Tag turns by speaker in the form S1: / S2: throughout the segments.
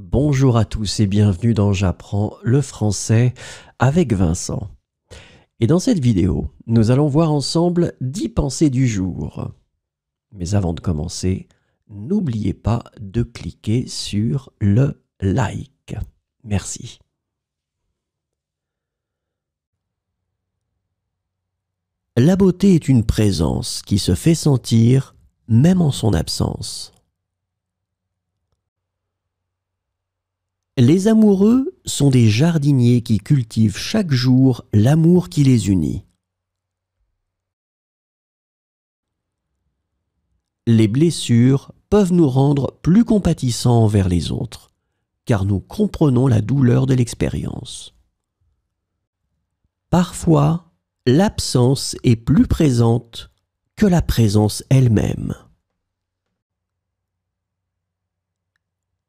S1: Bonjour à tous et bienvenue dans J'apprends le français avec Vincent. Et dans cette vidéo, nous allons voir ensemble 10 pensées du jour. Mais avant de commencer, n'oubliez pas de cliquer sur le like. Merci. La beauté est une présence qui se fait sentir même en son absence. Les amoureux sont des jardiniers qui cultivent chaque jour l'amour qui les unit. Les blessures peuvent nous rendre plus compatissants envers les autres, car nous comprenons la douleur de l'expérience. Parfois, l'absence est plus présente que la présence elle-même.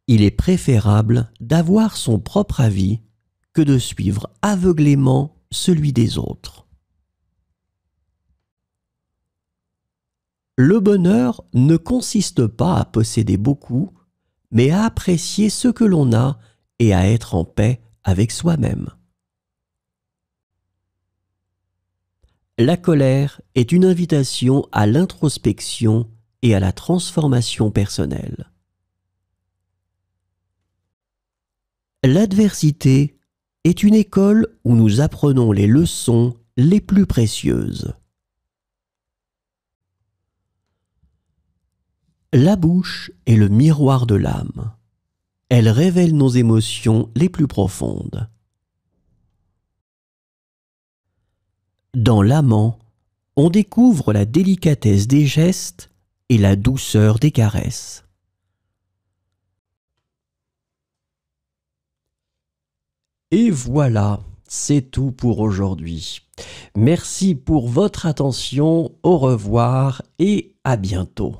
S1: Il est préférable d'avoir son propre avis que de suivre aveuglément celui des autres. Le bonheur ne consiste pas à posséder beaucoup, mais à apprécier ce que l'on a et à être en paix avec soi-même. La colère est une invitation à l'introspection et à la transformation personnelle. L'adversité est une école où nous apprenons les leçons les plus précieuses. La bouche est le miroir de l'âme. Elle révèle nos émotions les plus profondes. Dans l'amant, on découvre la délicatesse des gestes et la douceur des caresses. Et voilà, c'est tout pour aujourd'hui. Merci pour votre attention, au revoir et à bientôt.